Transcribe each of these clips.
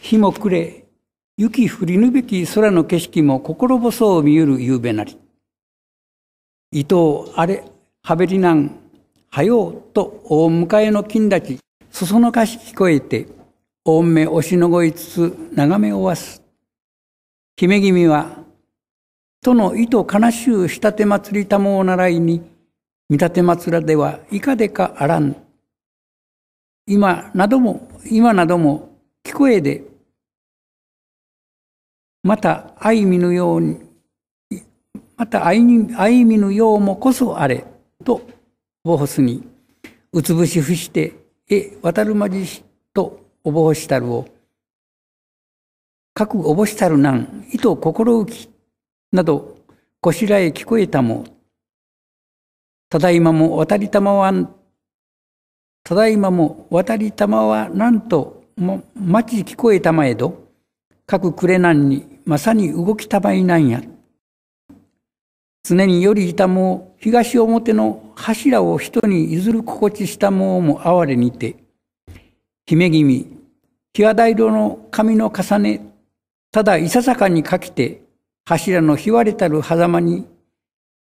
日も暮れ、雪降りぬべき空の景色も心細を見ゆる夕べなり。伊藤あれ、はべりなん、はようと大迎えの金立ち、そそのかし聞こえて、大目押しのごいつつ眺めおわす。姫君は、との意図悲しゅう仕立て祭りたもを習いに、見立て祭らではいかでかあらん。今なども、今なども聞こえで、また愛見ぬように、また愛愛見ぬようもこそあれ、と、ボホスに、うつぶし伏して、え、渡るまじし、と、おぼししたるを、各おぼしたるなん、意図心浮き、など、こしらへ聞こえたも、ただいまも渡りたまは、ただいまも渡りたまはなんと、も、待ち聞こえたまえど、各くれなんにまさに動きたまいなんや。常によりいたも東表の柱を人に譲る心地したもうも哀れにて、姫君、際大色の髪の重ね、ただいささかにかけて、柱のひわれたる狭間に、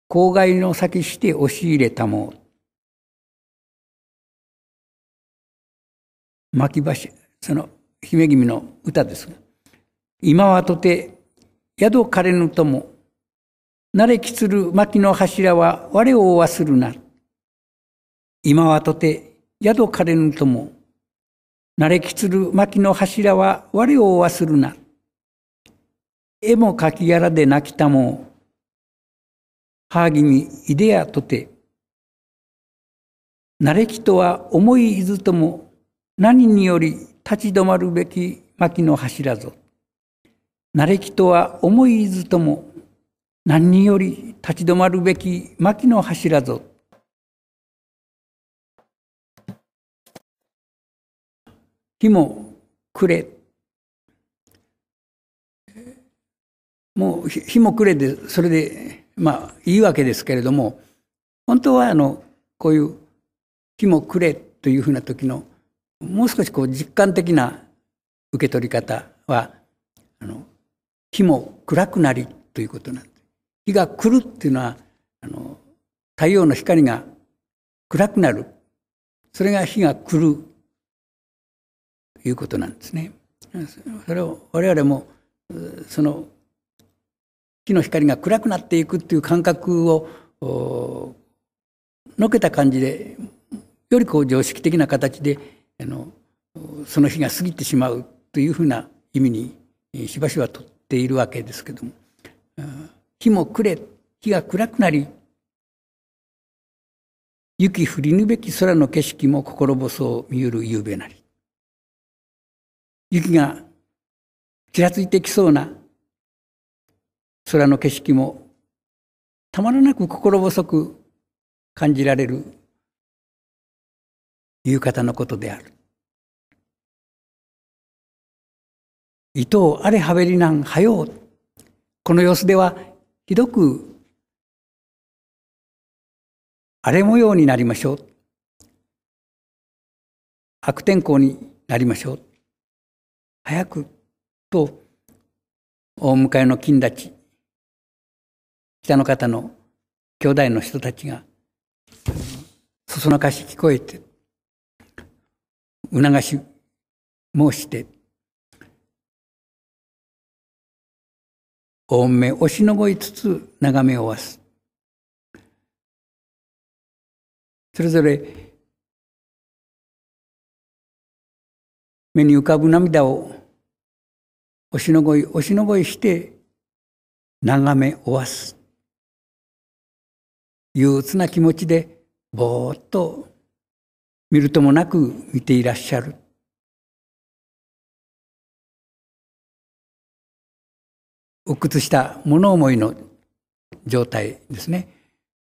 郊外の先して押し入れたもう。巻き橋、その姫君の歌です。今はとて宿かれぬとも、慣れきつる薪の柱は我を忘るな。今はとて宿かれぬとも、慣れきつる薪の柱は我を忘るな。絵も書きやらで泣きたも、はぎにいでやとて、慣れきとは思いいずとも何により立ち止まるべき薪の柱ぞ。慣れきとは思いずとも何により立ち止まるべき牧の柱ぞ。日も暮れ。もう日も暮れで、それで、まあいいわけですけれども、本当はあの、こういう日も暮れというふうな時の、もう少しこう実感的な受け取り方は、あの、日も暗くなりということなんです。日が来るっていうのはあの太陽の光が暗くなるそれが日が来るということなんですね。それを我々もその日の光が暗くなっていくっていう感覚をのけた感じでよりこう常識的な形であのその日が過ぎてしまうというふうな意味にしばしばとているわけですけども日も暮れ日が暗くなり雪降りぬべき空の景色も心細を見ゆる夕べなり雪がちらついてきそうな空の景色もたまらなく心細く感じられる夕方のことである。伊藤あれはべりなんはよう。この様子ではひどく荒れ模様になりましょう。悪天候になりましょう。早くと大迎えの金立ち北の方の兄弟の人たちがそそのかし聞こえて促し申して大目押しのごいつつ眺めをわす。それぞれ目に浮かぶ涙を押しのごい押しのごいして眺めおわす。憂鬱な気持ちでぼーっと見るともなく見ていらっしゃる。鬱屈した物思いの状態ですね。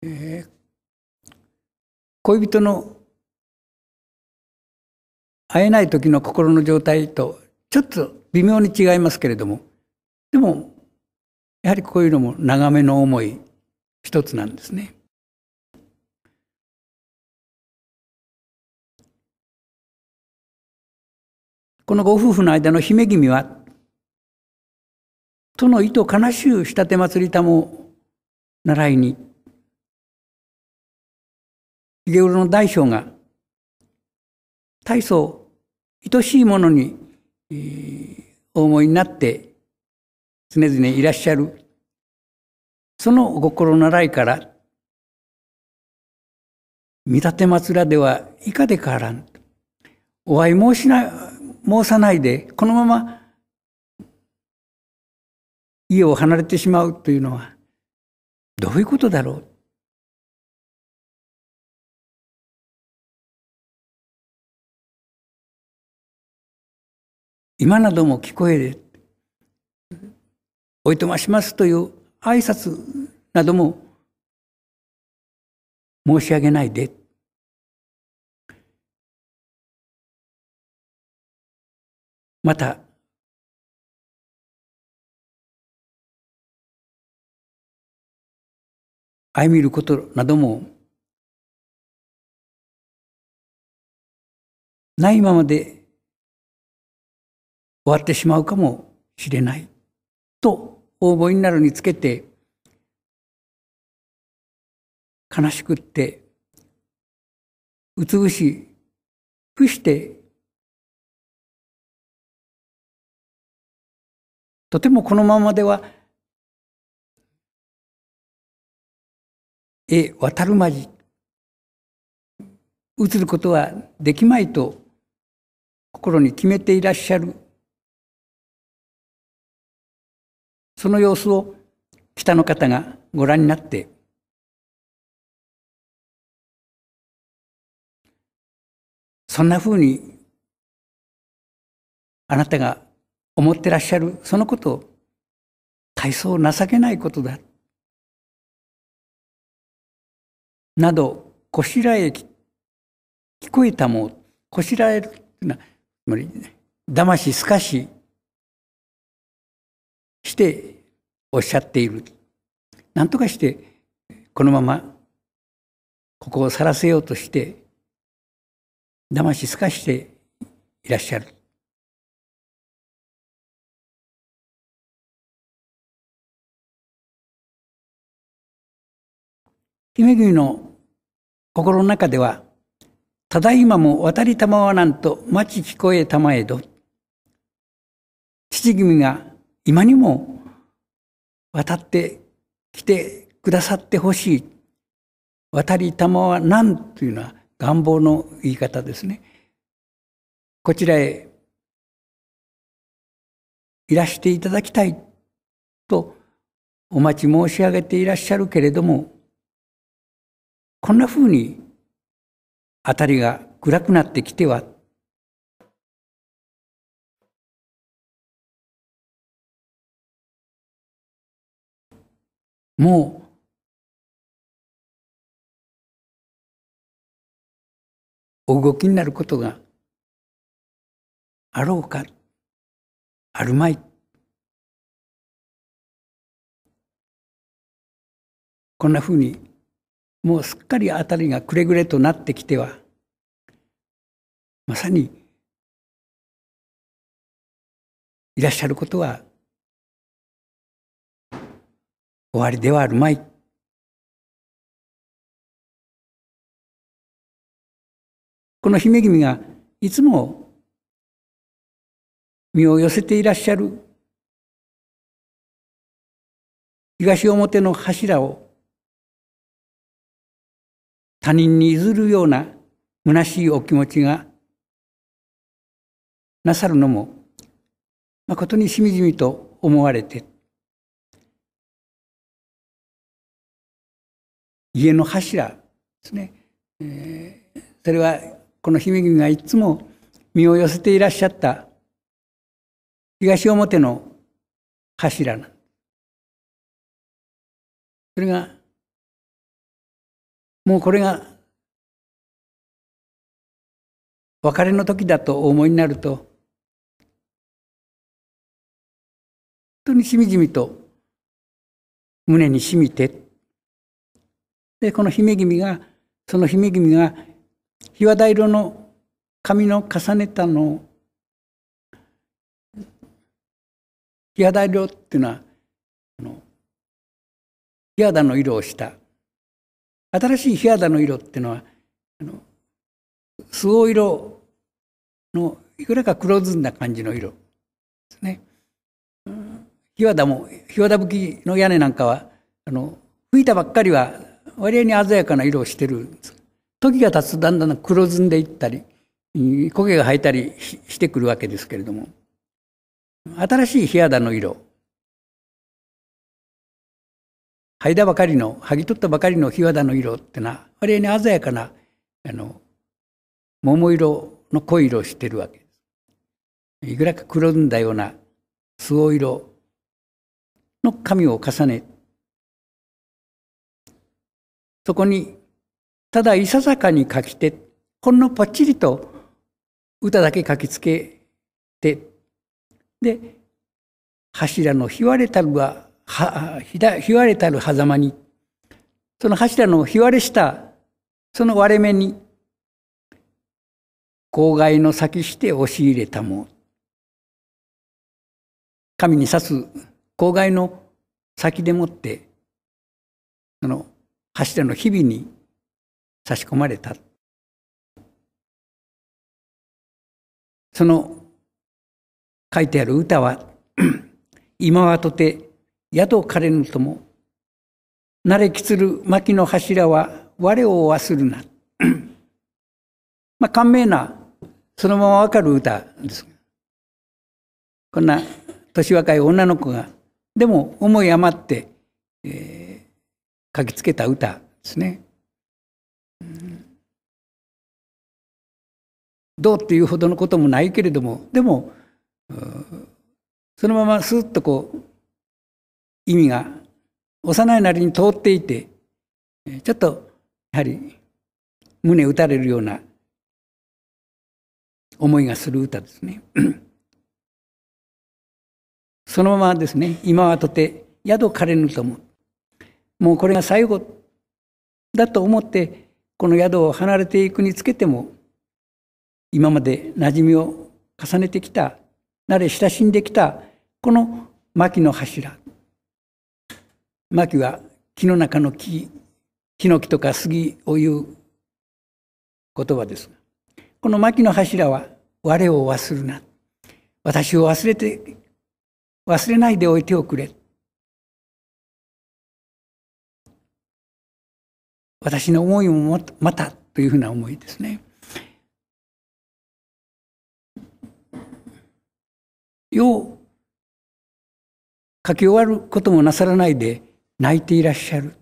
えー、恋人の会えない時の心の状態とちょっと微妙に違いますけれどもでもやはりこういうのも長めの思い一つなんですね。このご夫婦の間の姫君は、との意図悲しゅうしたて祭りたも習いに、ひげうろの大将が、大層愛しいものに、えー、お思いになって常々いらっしゃるそのお心習いから見立て祭らではいかで変わらん。お会い申しな、申さないで、このまま家を離れてしまうというのは、どういうことだろう？今なども聞こえで、おいとましますという挨拶なども申し上げないで。また、相見ることなどもないままで終わってしまうかもしれないと応募になるにつけて悲しくってうつぶし伏してとてもこのままではえ渡るまじ移ることはできまいと心に決めていらっしゃる。その様子を北の方がご覧になってそんなふうにあなたが思ってらっしゃるそのことを大層情けないことだ。などこしらえ聞こえたもこしらえるというのはつまり騙しすかししておっしゃっている。何とかしてこのままここを去らせようとして騙しすかしていらっしゃる。姫君の心の中では、ただいまも渡りたまわなんと待ち聞こえたまえど、父君が今にも渡ってきてくださってほしい。渡りたまわなんというのは願望の言い方ですね。こちらへいらしていただきたいとお待ち申し上げていらっしゃるけれども、こんなふうに辺りが暗くなってきてはもうお動きになることがあろうかあるまい。こんなふうにもうすっかり辺りがくれぐれとなってきてはまさにいらっしゃることは終わりではあるまい。この姫君がいつも身を寄せていらっしゃる東表の柱を他人に譲るような虚しいお気持ちがなさるのも誠にしみじみと思われて家の柱ですね、えー、それはこの姫君がいつも身を寄せていらっしゃった東表の柱なんそれがもうこれが別れの時だとお思いになると本当にしみじみと胸にしみてでこの姫君がその姫君が日和田色の髪の重ねたのを日肌色っていうのはあの日肌の色をした新しい日肌の色っていうのはあの巣青色のいくらか黒ずんだ感じの色。ですね。日和田も日和田吹きの屋根なんかはあの吹いたばっかりは割合に鮮やかな色をしてるんです。時が経つとだんだん黒ずんでいったり焦げが生えたりしてくるわけですけれども。新しい日肌の色。剥いだばかりの剥ぎ取ったばかりの日肌の色ってのは割合に鮮やかなあの桃色の濃い色をしてるわけです。いくらか黒んだような巣青色の紙を重ねそこにただいささかに書きてほんのぽっちりと歌だけ書きつけてで柱のひわれたるはひわれたる狭間に。その柱のひわれしたその割れ目に郊外の先して押し入れたも。神に刺す郊外の先でもってその柱の日々に差し込まれた。その書いてある歌は今はとて宿かれぬとも慣れきつる薪の柱は我を忘るなまあ簡明なそのままわかる歌です。こんな年若い女の子が、でも思い余って、えー、書きつけた歌ですね。どうっていうほどのこともないけれども、でも、そのままスッとこう、意味が幼いなりに通っていて、ちょっとやはり胸打たれるような思いがする歌ですね。そのままですね、今はとて宿かれぬとも、もうこれが最後だと思って、この宿を離れていくにつけても、今まで馴染みを重ねてきた、慣れ親しんできた、この牧の柱。牧は木の中の木、ヒノキとか杉を言う言葉です。この牧の柱は我を忘るな。私を忘れて、忘れないでおいておくれ。私の思いもまたというふうな思いですね。よう書き終わることもなさらないで泣いていらっしゃる。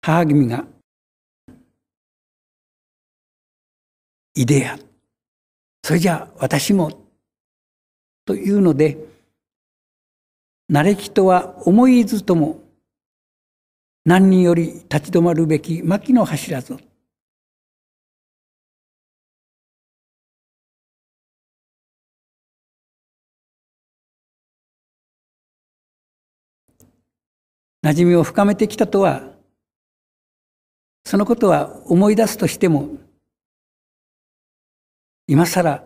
母君が「いでや」それじゃあ私もというので慣れ人は思いずとも何人より立ち止まるべき牧の柱ぞ馴染みを深めてきたとはそのことは思い出すとしても、今更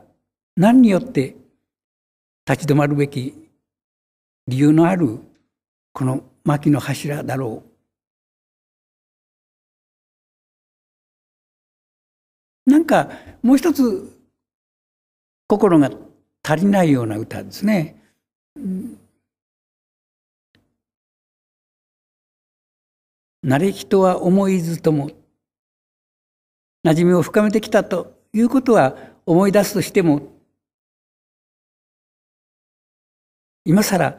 何によって立ち止まるべき理由のあるこの牧の柱だろう。なんかもう一つ心が足りないような歌ですね。慣れ人は思いずとも馴染みを深めてきたということは思い出すとしても今更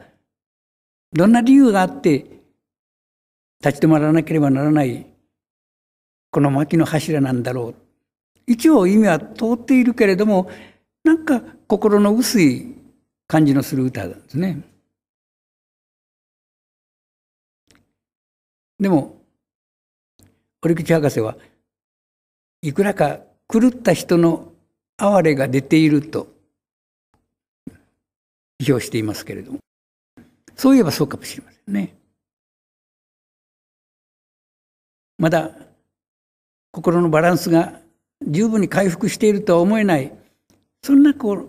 どんな理由があって立ち止まらなければならないこの牧の柱なんだろう一応意味は通っているけれどもなんか心の薄い感じのする歌なんですね。でも折口博士はいくらか狂った人の哀れが出ていると批評していますけれども。そういえばそうかもしれませんね。まだ心のバランスが十分に回復しているとは思えない。そんなこう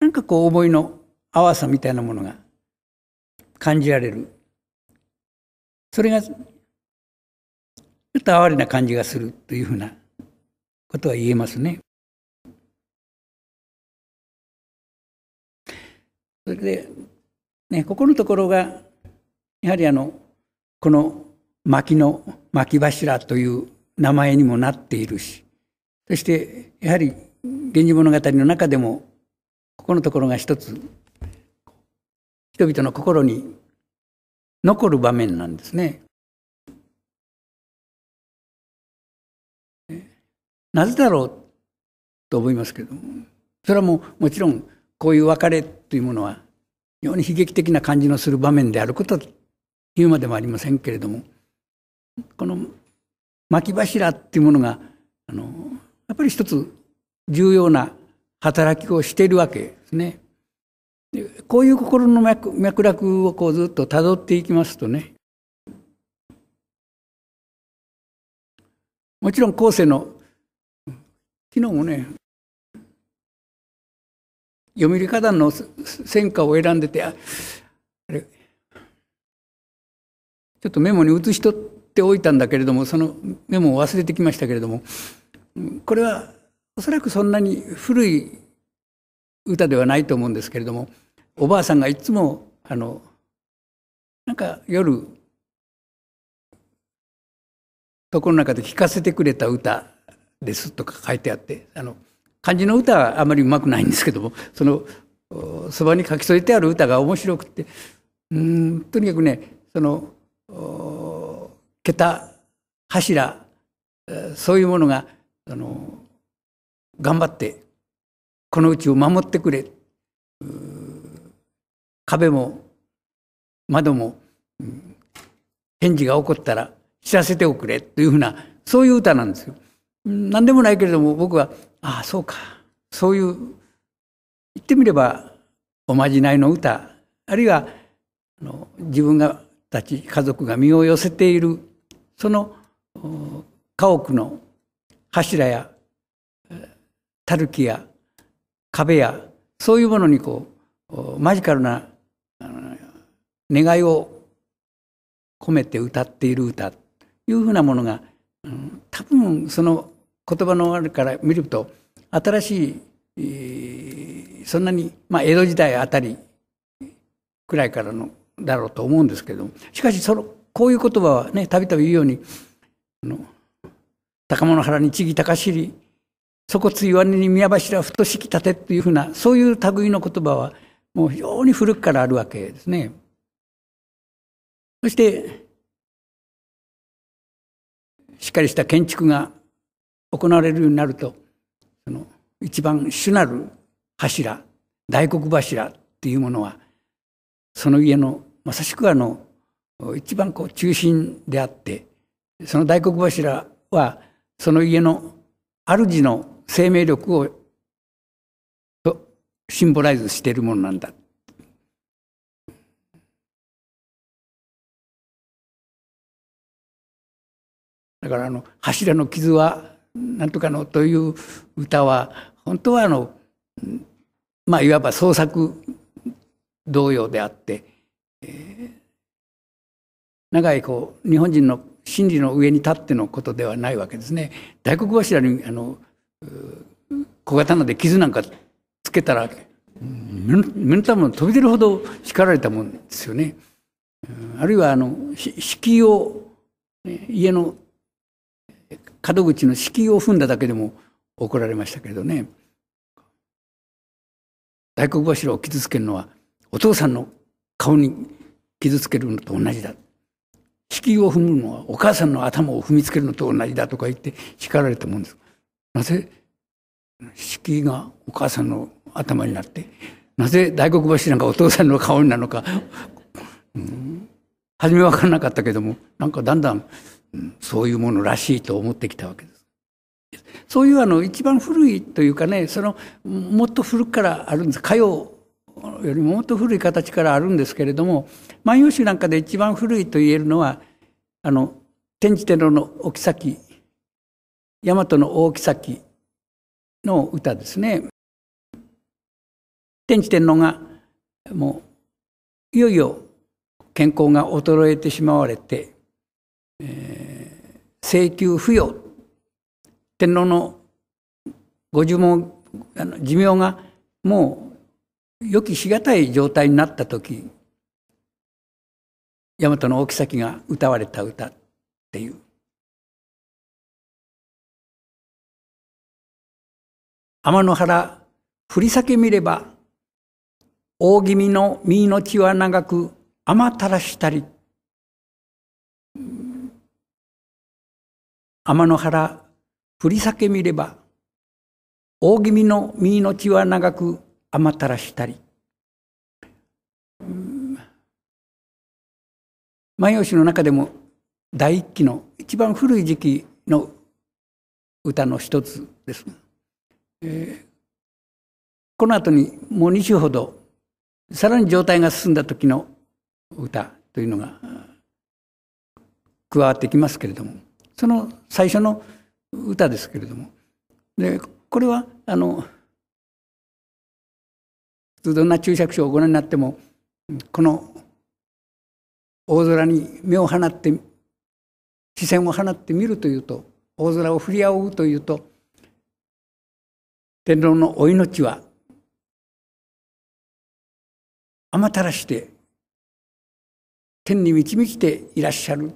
なんかこう思いの淡さみたいなものが感じられる。それがちょっと哀れな感じがするというふうなことは言えますね。それで、ね、ここのところがやはりあのこの薪の薪柱という名前にもなっているしそしてやはり「源氏物語」の中でもここのところが一つ人々の心に残る場面なんですね。なぜだろうと思いますけども。それはもうもちろんこういう別れというものは非常に悲劇的な感じのする場面であることは言うまでもありませんけれども。この巻き柱っていうものがあのやっぱり一つ重要な働きをしているわけですね。こういう心の脈脈絡をこうずっとたどっていきますとね。もちろん後世の昨日もね読売花壇の戦歌を選んでてあれちょっとメモに写し取っておいたんだけれどもそのメモを忘れてきましたけれどもこれはおそらくそんなに古い歌ではないと思うんですけれどもおばあさんがいつもあのなんか夜床の中で聴かせてくれた歌。ですとか書いてあってあの漢字の歌はあまりうまくないんですけどもそのそばに書き添えてある歌が面白くてうんとにかくねその桁柱そういうものがあの頑張ってこのうちを守ってくれ壁も窓も返事が起こったら知らせておくれというふうなそういう歌なんですよ。何でもないけれども僕はああそうか。そういう言ってみればおまじないの歌。あるいはあの自分がたち家族が身を寄せているその家屋の柱やたるきや壁やそういうものにこうマジカルな願いを込めて歌っている歌。というふうなものが多分その言葉のあるから見ると新しいそんなに、まあ、江戸時代あたりくらいからのだろうと思うんですけどしかしそのこういう言葉はねたびたび言うようにあの高物原にちぎ高尻そこついわに宮柱ふとしき立てというふうなそういう類の言葉はもう非常に古くからあるわけですね。そしてしっかりした建築が行われるようになるとその一番主なる柱大黒柱っていうものはその家のまさしくあの一番こう中心であってその大黒柱はその家の主の生命力をシンボライズしているものなんだ。だからあの柱の傷はなんとかのという歌は本当はあのまあいわば創作童謡であって、えー、長いこう日本人の真理の上に立ってのことではないわけですね。大黒柱にあの小刀で傷なんかつけたら目の玉飛び出るほど叱られたもんですよね。あるいはあの敷居を家の門口の敷居を踏んだだけでも怒られましたけれどね。大黒柱を傷つけるのはお父さんの顔に傷つけるのと同じだ。敷居を踏むのはお母さんの頭を踏みつけるのと同じだとか言って叱られたもんです。なぜ敷居がお母さんの頭になってなぜ大黒柱がお父さんの顔になるのか、うん、初め分からなかったけどもなんかだんだんそういうものらしいと思ってきたわけです。そういうあの一番古いというかねそのもっと古くからあるんです歌謡よりももっと古い形からあるんですけれども「万葉集」なんかで一番古いと言えるのはあの天智天皇のお妃大和の大妃の歌ですね。天智天皇がもういよいよ健康が衰えてしまわれて、えー、請求不要。天皇のご寿命あの寿命がもう予期しがたい状態になった時大和の大妃が歌われた歌っていう。天の原振り裂け見れば大気味の身の血は長く甘たらしたり天の原振り裂け見れば大気味の身の血は長く甘たらしたり。万葉集の中でも第一期の一番古い時期の歌の一つです。えー、この後にもう2週ほどさらに状態が進んだ時の歌というのが加わってきますけれども。その最初の歌ですけれども。でこれはあのどんな注釈書をご覧になってもこの大空に目を放って視線を放ってみるというと大空を振り仰ぐというと天皇のお命は甘たらして天に導いていらっしゃる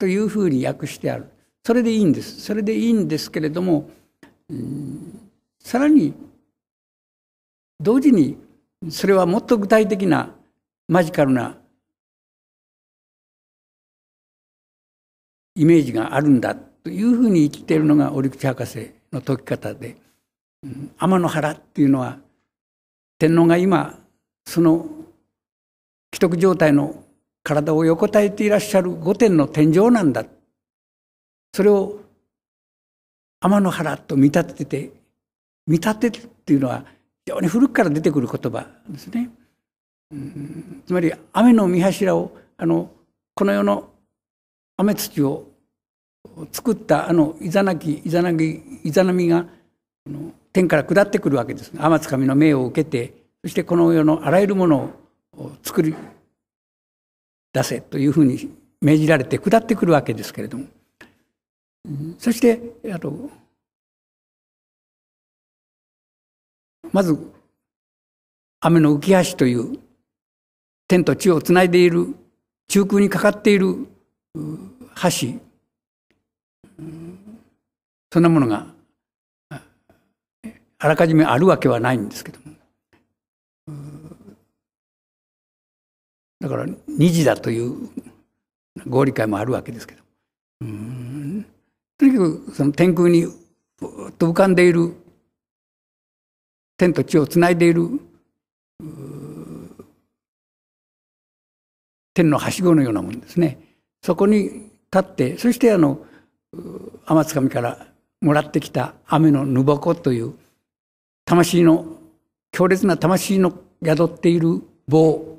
というふうに訳してある。それでいいんです。それでいいんですけれども、うん、さらに同時にそれはもっと具体的なマジカルなイメージがあるんだというふうに言っているのが折口博士の解き方で天の原っていうのは天皇が今その既得状態の体を横たえていらっしゃる御殿の天井なんだ。それを天の原と見立てて見立てるっていうのは非常に古くから出てくる言葉ですね。つまり雨の見柱をあのこの世の雨土を作ったあのイザナギイザナギイザナミが天から下ってくるわけです。天津神の命を受けてそしてこの世のあらゆるものを作り出せというふうに命じられて下ってくるわけですけれどもそしてあとまず雨の浮き橋という天と地をつないでいる中空にかかっている橋そんなものがあらかじめあるわけはないんですけども。だから二次だという合理解もあるわけですけど。とにかくその天空にと浮かんでいる天と地をつないでいる天のはしごのようなものですね。そこに立ってそしてあの天津神からもらってきた雨のぬぼこという魂の強烈な魂の宿っている棒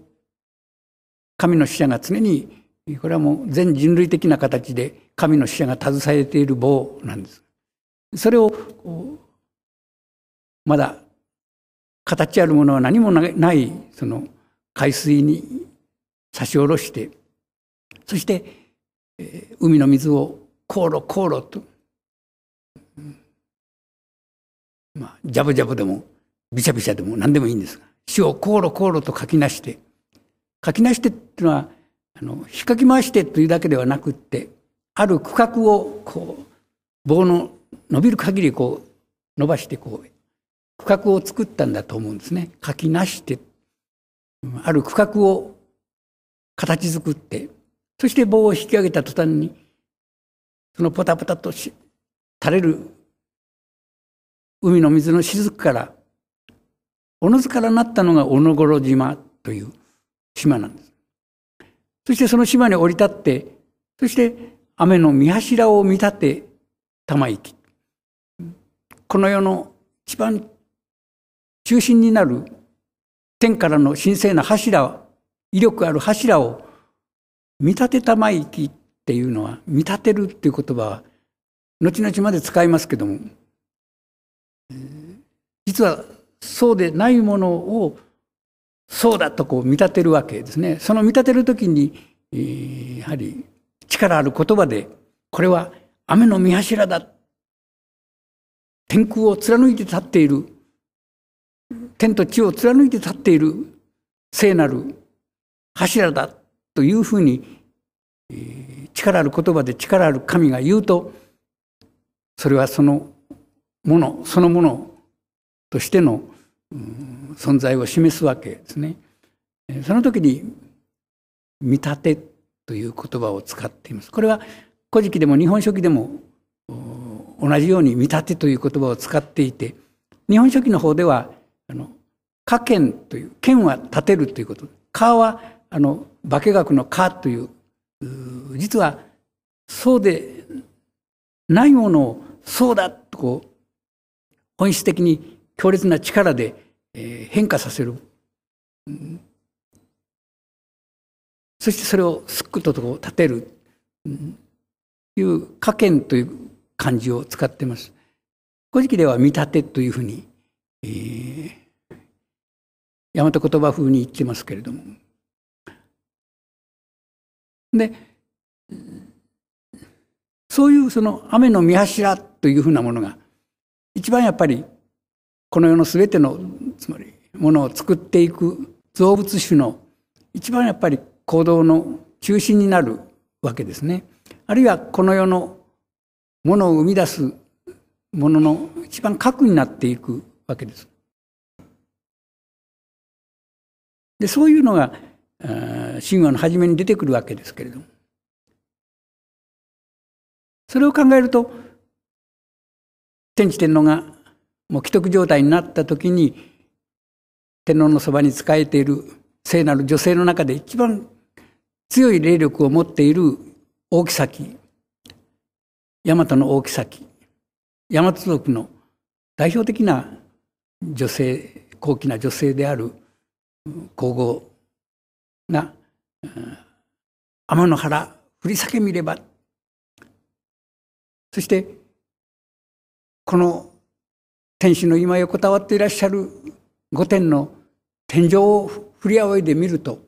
神の使者が常にこれはもう全人類的な形で神の使者が携えている棒なんです。それをまだ形あるものは何もないその海水に差し下ろしてそして、海の水を航路航路と、まあジャブジャブでもビシャビシャでも何でもいいんですが死を航路航路と書きなして書きなしてっていうのはあの引っかき回してというだけではなくってある区画をこう棒の伸びる限りこう伸ばしてこう区画を作ったんだと思うんですね。書きなしてある区画を形作ってそして棒を引き上げた途端にそのポタポタと垂れる海の水の雫からおのずからなったのが小野頃島という島なんです。そしてその島に降り立って、そして雨の見柱を見立て、玉行き。この世の一番中心になる天からの神聖な柱、威力ある柱を見立て玉行きっていうのは、見立てるっていう言葉は、後々まで使いますけども、実はそうでないものをそうだとこう見立てるわけですね。その見立てるときに、やはり力ある言葉で、これは雨の見柱だ。天空を貫いて立っている。天と地を貫いて立っている聖なる柱だというふうに力ある言葉で力ある神が言うとそれはそのものそのものとしての存在を示すわけですね。その時に見立てという言葉を使っています。これは古事記でも日本書紀でも同じように見立てという言葉を使っていて日本書紀の方ではあの家剣という剣は立てるということ川はあの化学の科という実はそうでないものをそうだとこう本質的に強烈な力で変化させる、そしてそれをすっくとこ立てる、いう家剣という漢字を使ってます。古事記では見立てというふうに、えー、大和言葉風に言ってますけれども。で、そういうその雨の見柱というふうなものが、一番やっぱりこの世の全てのつまりものを作っていく造物種の一番やっぱり行動の中心になるわけですね。あるいはこの世のものを生み出すものの一番核になっていくわけです。でそういうのが神話の初めに出てくるわけですけれどもそれを考えると天智天皇がもう既得状態になった時に天皇のそばに仕えている聖なる女性の中で一番強い霊力を持っている大妃大和の大妃大和族の代表的な女性高貴な女性である皇后が天の原振り裂け見ればそしてこの天使の今横たわっていらっしゃる御殿の天井を振り仰いでみると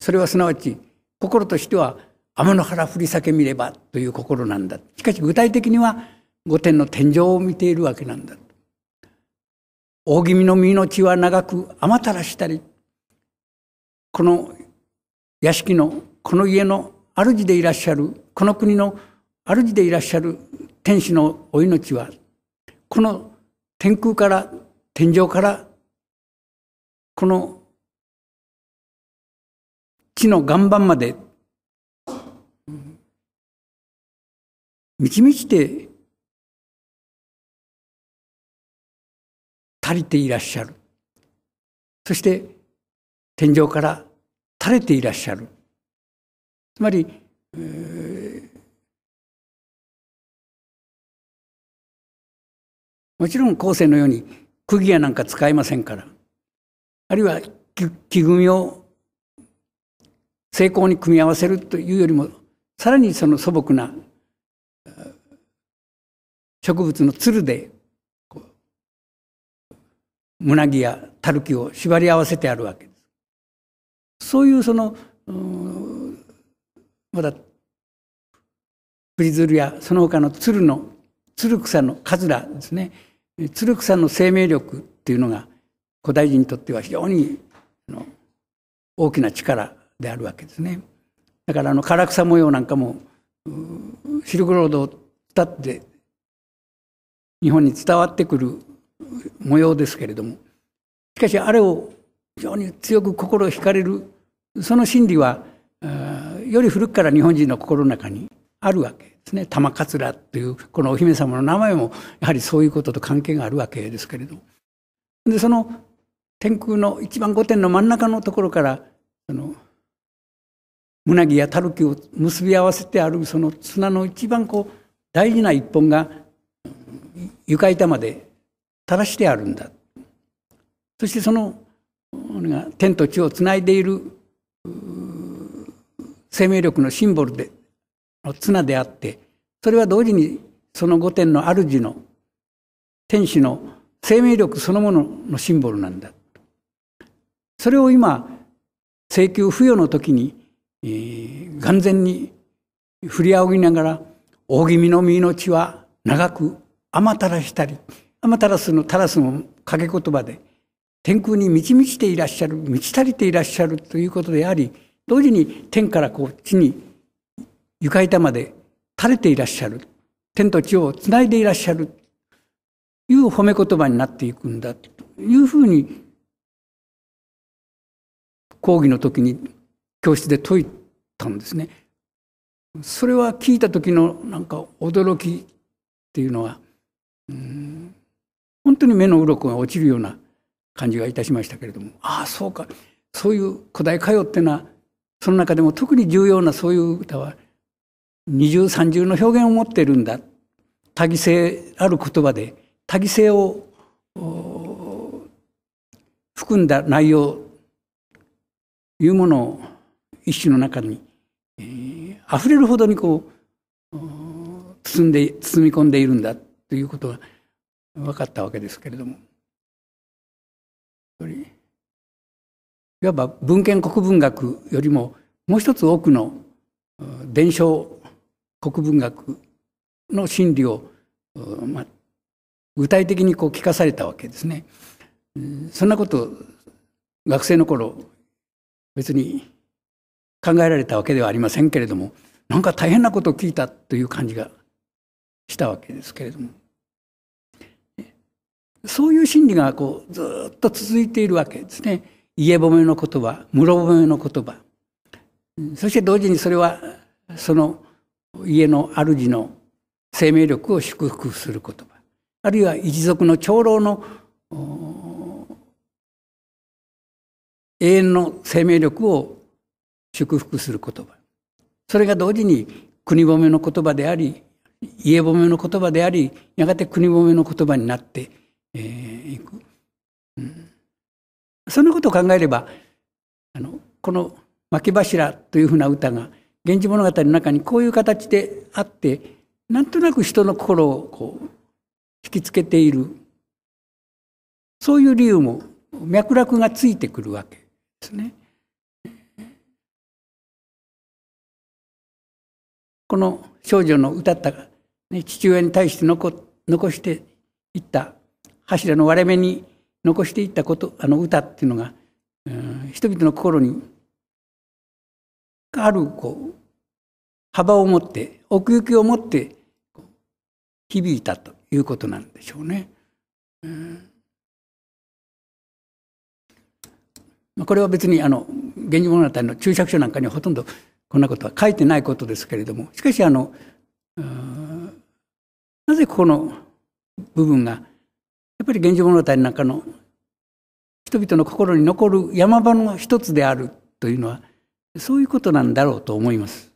それはすなわち心としては天の原振り裂け見ればという心なんだ。しかし具体的には御殿の天井を見ているわけなんだ。大気味の身の血は長く甘たらしたりこの屋敷のこの家の主でいらっしゃるこの国の主でいらっしゃる天使のお命はこの天空から天井からこの地の岩盤まで満ち満ちて足りていらっしゃる。そして天井から垂れていらっしゃる。つまり、えーもちろん後世のように釘やなんか使いませんから。あるいは木組みを成功に組み合わせるというよりも、さらにその素朴な植物のつるで胸木やたるきを縛り合わせてあるわけです。そういうそのまだプリズルやその他の鶴の鶴草のカズラですね鶴草の生命力っていうのが古代人にとっては非常に大きな力であるわけですね。だからあの唐草模様なんかもシルクロードを伝って日本に伝わってくる模様ですけれどもしかしあれを非常に強く心を惹かれるその心理はより古くから日本人の心の中にあるわけですね。玉桂というこのお姫様の名前もやはりそういうことと関係があるわけですけれど。でその天空の一番御殿の真ん中のところからその胸木やタきを結び合わせてあるその綱の一番こう大事な一本が床板まで垂らしてあるんだ。そしてその天と地をつないでいる生命力のシンボルで綱であってそれは同時にその御殿の主の天使の生命力そのもののシンボルなんだ。それを今請求付与の時に、えー、眼前に振り仰ぎながら大気味の身の血は長く雨たらしたり雨たらすのたらすの掛け言葉で天空に満ち満ちていらっしゃる満ち足りていらっしゃるということであり同時に天からこう地に床板まで垂れていらっしゃる。天と地をつないでいらっしゃる。いう褒め言葉になっていくんだ。というふうに講義の時に教室で説いたんですね。それは聞いた時のなんか驚きっていうのは本当に目の鱗が落ちるような感じがいたしましたけれども。ああそうか。そういう古代歌謡っていうのはその中でも特に重要なそういう歌は二重三重の表現を持っているんだ。多義性ある言葉で多義性を含んだ内容いうものを一種の中に、えー、溢れるほどにこう包んで包み込んでいるんだということが分かったわけですけれども。いわば文献国文学よりももう一つ多くの伝承国文学の真理を、まあ、具体的にこう聞かされたわけですね。そんなこと学生の頃別に考えられたわけではありませんけれどもなんか大変なことを聞いたという感じがしたわけですけれどもそういう心理がこうずっと続いているわけですね。家褒めの言葉室褒めの言葉そして同時にそれはその家の主の生命力を祝福する言葉。あるいは一族の長老の永遠の生命力を祝福する言葉。それが同時に国褒めの言葉であり家褒めの言葉でありやがて国褒めの言葉になってい、く、うん、そのことを考えればあのこの「牧柱」というふうな歌が「源氏物語」の中にこういう形であってなんとなく人の心をこう引きつけているそういう理由も脈絡がついてくるわけですね。この少女の歌った、ね、父親に対して残残していった柱の割れ目に残していったことあの歌っていうのが、うん、人々の心にあるこう幅を持って奥行きを持って響いたということなんでしょうね。うんこれは別にあの「源氏物語」の注釈書なんかにはほとんどこんなことは書いてないことですけれどもしかしあのなぜこの部分がやっぱり「源氏物語」の中の人々の心に残る山場の一つであるというのはそういうことなんだろうと思います。